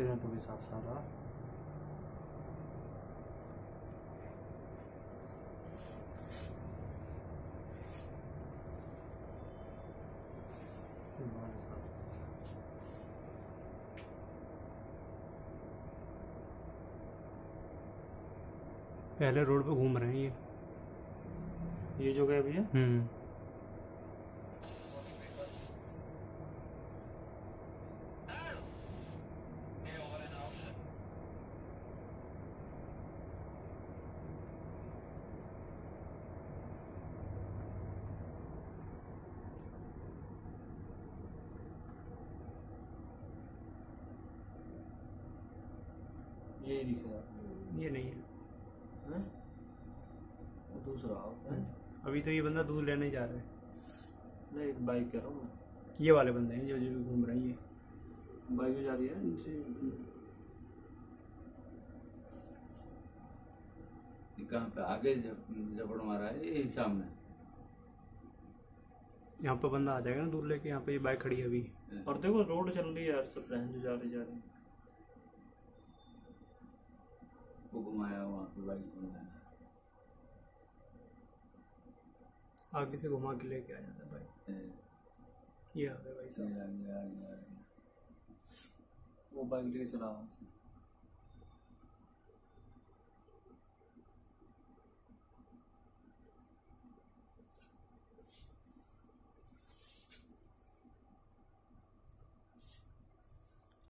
देखते रहे तो भी साफ़ सारा पहले रोड पे घूम रहे हैं ये। ये जो गया भैया हम्म। यही दिख रहा है। ये नहीं है। हैं? वो दूसरा होता है अभी तो ये बंदा दूध लेने जा रहा है। नहीं बाइक कह रहा हूँ मैं। ये वाले बंदे हैं जो जो घूम रहे हैं ये। बाइक जा रही है ये कहाँ पे? आगे झपड़ मारा है यही सामने। यहाँ पे बंदा आ जाएगा ना दूर लेके यहाँ पे ये बाइक खड़ी है अभी। और देखो रोड चल रही है यार सब जो जा रही जा रही। आगे से घुमा के लेके आ जाता भाई। ये आ गया भाई साहब। वो बाइक लेके चला